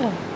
Oh.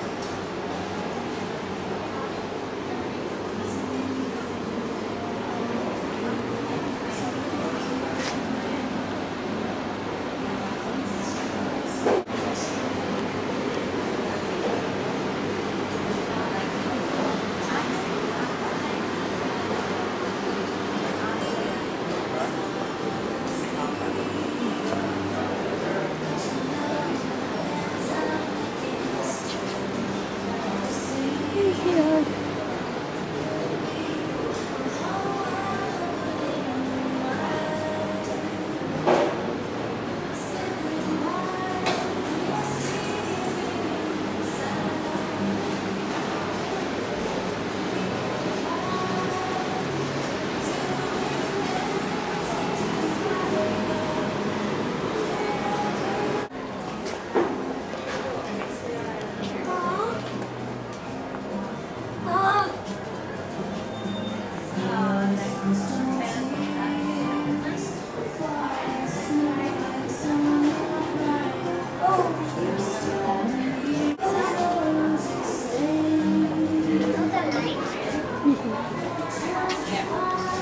Yeah. Yeah.